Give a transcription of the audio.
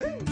Hey!